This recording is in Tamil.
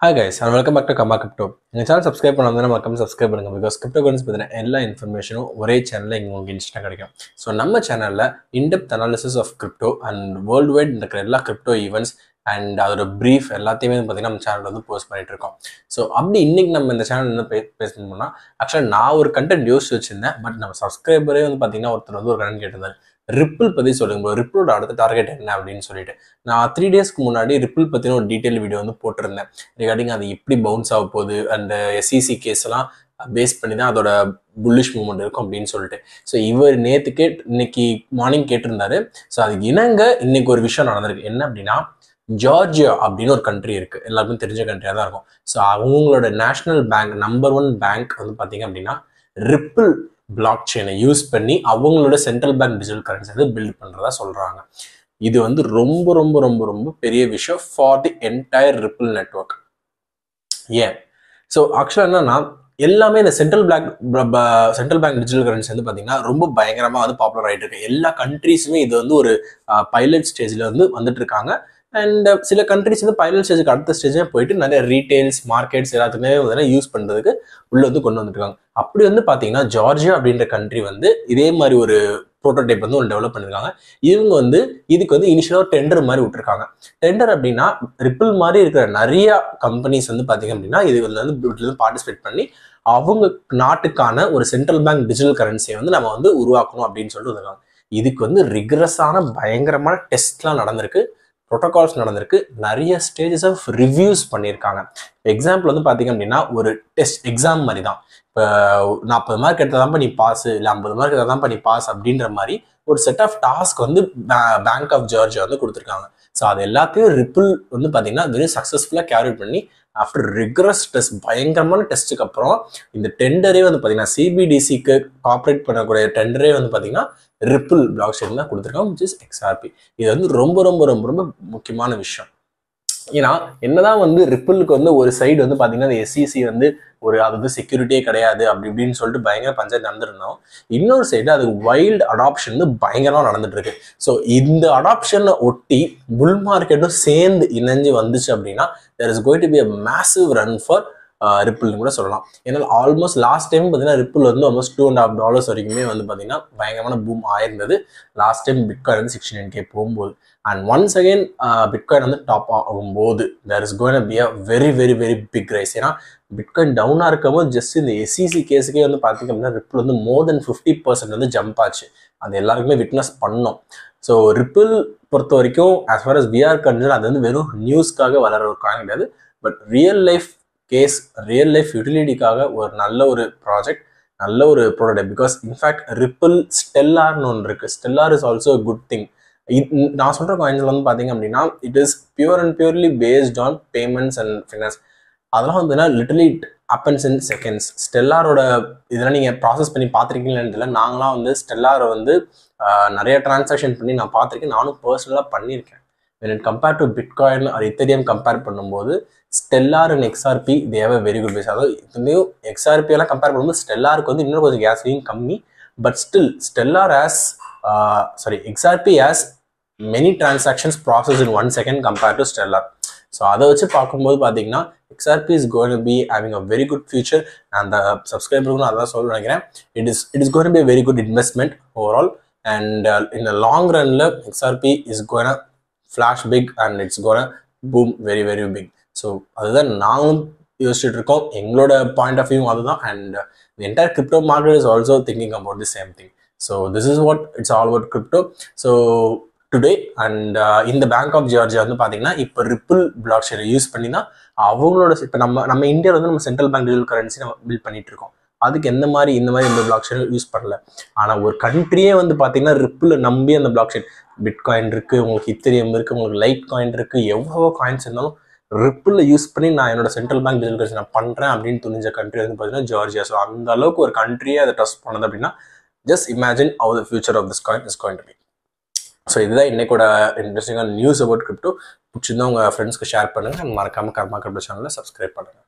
Hi guys and welcome back to comma crypto எங்கள் சேனல் சப்ஸ்கிரைப் பண்ணாமல் மறக்காம சப்ஸ்கிரைப் பண்ணுங்க பிகாஸ் கிரிப்டோ கரன்ஸ் பற்றின எல்லா இன்ஃபர்மேஷனும் ஒரே சேனலில் இங்கே உங்களுக்கு இன்ஸ்டா கிடைக்கும் ஸோ நம்ம சேனலில் in-depth analysis of crypto and world wide இருக்கிற எல்லா கிரிப்டோ ஈவெண்ட்ஸ் அண்ட் அதோட ப்ரீஃப் எல்லாத்தையுமே வந்து பார்த்தீங்கன்னா நம்ம சேனல் வந்து போஸ்ட் பண்ணிட்டு இருக்கோம். ஸோ அப்படி இன்னைக்கு நம்ம இந்த சேனல் என்ன பே பேசணும்னா ஆக்சுவலாக நான் ஒரு கண்டென்ட் யோசிச்சு வச்சிருந்தேன் பட் நம்ம சப்ஸ்கிரைபரே வந்து பார்த்தீங்கன்னா ஒருத்தர் வந்து ஒரு கண்டென்ட் கேட்டிருந்தாரு. ரிப்பிள் பற்றி சொல்லுங்க bro. ரிப்பிளோட அடுத்த டார்கெட் என்ன அப்படின்னு சொல்லிட்டு. நான் த்ரீ டேஸ்க்கு முன்னாடி ரிப்பிள் பற்றின ஒரு டீட்டெயில் வீடியோ வந்து போட்டிருந்தேன். ரிகார்டிங் அது எப்படி பவுன்ஸ் ஆக போகுது அந்த எஸ்இசி கேஸ் எல்லாம் பேஸ் பண்ணி தான் அதோட புல்லிஷ் மூமெண்ட் இருக்கும் அப்படின்னு சொல்லிட்டு. ஸோ இவர் நேற்று கேட் இன்னைக்கு மார்னிங் கேட்டிருந்தாரு. ஸோ அதுக்கு இணங்க இன்னைக்கு ஒரு விஷயம் நடந்திருக்கு. என்ன அப்படின்னா ஜார்ஜியா அப்படின்னு ஒரு கண்ட்ரி இருக்குது எல்லாருக்கும் தெரிஞ்ச கண்ட்ரியாக தான் இருக்கும். ஸோ அவங்களோட national bank number one bank வந்து பார்த்தீங்க அப்படின்னா ரிப்பிள் பிளாக் செயினை யூஸ் பண்ணி அவங்களோட சென்ட்ரல் பேங்க் டிஜிட்டல் கரன்சி வந்து பில்ட் பண்ணுறதா சொல்கிறாங்க இது வந்து ரொம்ப ரொம்ப ரொம்ப ரொம்ப பெரிய விஷயம் for the entire Ripple network ஏன்? ஸோ ஆக்சுவலாக என்னன்னா எல்லாமே இந்த central bank central bank digital currency வந்து பார்த்தீங்கன்னா ரொம்ப பயங்கரமாக வந்து பாப்புலர் ஆகிட்டு இருக்கு. எல்லா கண்ட்ரீஸுமே இது வந்து ஒரு பைலட் ஸ்டேஜில் வந்து வந்துட்டு இருக்காங்க. அண்ட் uh, சில கண்ட்ரிஸ் வந்து பைனல் ஸ்டேஜுக்கு அடுத்த ஸ்டேஜே போயிட்டு நிறைய ரீட்டைல்ஸ் மார்க்கெட்ஸ் எல்லாத்துக்குமே வந்து யூஸ் பண்ணுறதுக்கு உள்ளே வந்து கொண்டு வந்துருக்காங்க அப்படி வந்து பார்த்தீங்கன்னா ஜார்ஜியா அப்படின்ற கண்ட்ரி வந்து இதே மாதிரி ஒரு ப்ரோட்டோடைப் வந்து ஒன்று டெவலப் பண்ணிருக்காங்க. இவங்க வந்து இதுக்கு வந்து இனிஷியலாக ஒரு டெண்டர் மாதிரி விட்டுருக்காங்க. டெண்டர் அப்படின்னா ரிப்பிள் மாதிரி இருக்கிற நிறைய கம்பெனிஸ் வந்து பார்த்தீங்க அப்படின்னா இது வந்து பார்ட்டிசிபேட் பண்ணி அவங்க நாட்டுக்கான ஒரு சென்ட்ரல் பேங்க் டிஜிட்டல் கரன்சியை வந்து நம்ம வந்து உருவாக்கணும் அப்படின்னு சொல்லிட்டு இதுக்கு வந்து ரிகரஸான பயங்கரமான டெஸ்ட்லாம் நடந்திருக்கு. ப்ரோட்டோகால்ஸ் நடந்திருக்கு. நிறைய ஸ்டேஜஸ் ஆஃப் ரிவ்யூஸ் பண்ணியிருக்காங்க. எக்ஸாம்பிள் வந்து பார்த்தீங்க அப்படின்னா ஒரு டெஸ்ட் எக்ஸாம் மாதிரி தான் இப்போ நாற்பது மார்க் எடுத்தால் தான் நீ பாஸ் இல்லை ஐம்பது மார்க் எடுத்தால் தான் நீ பாஸ் அப்படின்ற மாதிரி ஒரு செட் ஆஃப் டாஸ்க் வந்து பேங்க் ஆஃப் ஜார்ஜியா வந்து கொடுத்துருக்காங்க. ஸோ அது எல்லாத்தையும் ரிப்பிள் வந்து பார்த்தீங்கன்னா வெரி சக்ஸஸ்ஃபுல்லாக கேரி பண்ணி ஆஃப்டர் ரிக்ரஸ் டெஸ்ட் பயங்கரமான டெஸ்ட்டுக்கு அப்புறம் இந்த டெண்டரே வந்து பார்த்தீங்கன்னா சிபிடிசிக்கு காப்ரேட் பண்ணக்கூடிய டெண்டரே வந்து பார்த்தீங்கன்னா ரிப்பிள் பிளாக் செயின் தான் கொடுத்துருக்காங்க விச் இஸ் எக்ஸ்ஆர்பி இது வந்து ரொம்ப ரொம்ப ரொம்ப ரொம்ப முக்கியமான விஷயம். ஏன்னா என்னதான் வந்து ரிப்பிளுக்கு வந்து ஒரு சைடு வந்து பார்த்தீங்கன்னா அந்த எஸ்சிசி வந்து ஒரு அது வந்து செக்யூரிட்டியே கிடையாது அப்படி இப்படின்னு சொல்லிட்டு பயங்கர பஞ்சாயத்து நடந்துருந்தோம். இன்னொரு சைடு அது வைல்டு அடாப்ஷன் வந்து பயங்கரமாக நடந்துட்டு இருக்கு ஸோ இந்த அடாப்ஷனை ஒட்டி புல் மார்க்கெட்டும் சேர்ந்து இணைஞ்சு வந்துச்சு அப்படின்னா there is going to be a massive run for ரிப்பிள்னு கூட சொல்லலாம். ஏன்னா ஆல்மோஸ்ட் லாஸ்ட் டைம் பார்த்தீங்கன்னா ரிப்பிள் வந்து almost two and half dollars வரைக்குமே வந்து பார்த்தீங்கன்னா பயங்கரமான பூம் ஆயிருந்தது. லாஸ்ட் டைம் பிட்காயின் வந்து சிக்ஸ்டி நைன் கே போகும்போது அண்ட் ஒன்ஸ் அகைன் பிட்காயின் வந்து டாப் ஆகும்போது there is going be a very very very big rise ஏன்னா பிட்காயின் டவுனாக இருக்கும்போது ஜஸ்ட் இந்த எஸ்சிசி கேஸுக்கே வந்து பார்த்தீங்க அப்படின்னா ரிப்பிள் வந்து மோர் தென் ஃபிஃப்டி பர்சன்ட் வந்து ஜம்ப் ஆச்சு. அது எல்லாருக்குமே விட்னஸ் பண்ணோம். ஸோ ரிப்பிள் பொறுத்த வரைக்கும் as far as we are concern அது வந்து வெறும் நியூஸ்க்காக வளர ஒரு காயின் கிடையாது. But real life case real life யூட்டிலிட்டிக்காக ஒரு நல்ல ஒரு ப்ராஜெக்ட் நல்ல ஒரு product because in fact ripple ஸ்டெல்லார்னு ஒன்று இருக்குது stellar is also good thing நான் சொல்கிற காயின்ஸில் வந்து பார்த்தீங்க அப்படின்னா it is pure and purely based on payments and finance அதெல்லாம் வந்து literally it happens in seconds ஸ்டெல்லாரோட இதெல்லாம் நீங்கள் ப்ராசஸ் பண்ணி பார்த்துருக்கீங்கன்னு தெரியல. நாங்களாம் வந்து ஸ்டெல்லாரை வந்து நிறைய டிரான்சாக்ஷன் பண்ணி நான் பார்த்துருக்கேன் நானும் பர்சனலாக பண்ணியிருக்கேன். When it compare to bitcoin அது இத்தரியம் கம்பேர் பண்ணும்போது ஸ்டெல்லார் அண்ட் எக்ஸ்ஆர்பி தேவை வெரி குட் பேஸ் அதாவது இதுலேயும் எக்ஸ்ஆர்பி எல்லாம் கம்பேர் பண்ணும்போது ஸ்டெல்லாருக்கு வந்து இன்னும் கொஞ்சம் கேஸ்லையும் கம்மி. But still Stellar as sorry XRP as many transactions process in one second compare to Stellar so அதை வச்சு பார்க்கும்போது பார்த்தீங்கன்னா XRP is going be having a very good future அந்த சப்ஸ்கிரைபருக்கும் அதான் சொல்ல நினைக்கிறேன். It is it is going be very good investment overall and in long ரன்ல XRP is going flash big and it's gonna boom very very big so அதுதான் நாங்களும் யோசிச்சுட்டு இருக்கோம் எங்களோட பாயிண்ட் ஆஃப் வியூ அதுதான். And entire crypto market is also thinking about the same thing so this is what it's all about crypto so today and இந்த பேங்க் ஆஃப் ஜார்ஜியா வந்து பார்த்தீங்கன்னா இப்போ ரிப்பிள் பிளாக் ஷேர் யூஸ் பண்ணி தான் அவங்களோட இப்போ நம்ம நம்ம இந்தியாவில் வந்து நம்ம சென்ட்ரல் பேங்க் டிஜிட்டல் கரன்சி நம்ம பில்ட் பண்ணிட்டு இருக்கோம் அதுக்கு எந்த மாதிரி இந்த மாதிரி இந்த பிளாக் செயின் யூஸ் பண்ணல. ஆனால் ஒரு கண்ட்ரியே வந்து பார்த்தீங்கன்னா ரிப்பில் நம்பி அந்த பிளாக் செயின் பிட்காயின் இருக்குது உங்களுக்கு இத்திரியம் இருக்குது உங்களுக்கு லைட் காயின் இருக்குது எவ்வளோ காயின்ஸ் இருந்தாலும் ரிப்பில் யூஸ் பண்ணி நான் என்னோட சென்ட்ரல் பேங்க் டிஜிட்டல் கரன்சி நான் பண்ணுறேன் அப்படின்னு துணிஞ்ச கண்ட்ரி வந்து பார்த்தீங்கன்னா ஜார்ஜியா ஸோ அந்த அளவுக்கு ஒரு கண்ட்ரியே அதை ட்ரஸ்ட் பண்ணது அப்படின்னா just imagine how the future of this coin is going to be so இதுதான் இன்னைக்கோட இன்ட்ரெஸ்டிங்கான நியூஸ் அபவுட் கிரிப்டோ பிடிச்சிருந்தா உங்கள் ஃப்ரெண்ட்ஸ்க்கு ஷேர் பண்ணுங்கள் மறக்காமல் கர்மா கிரிப்டோ சேனலில் சப்ஸ்கிரைப் பண்ணுங்கள்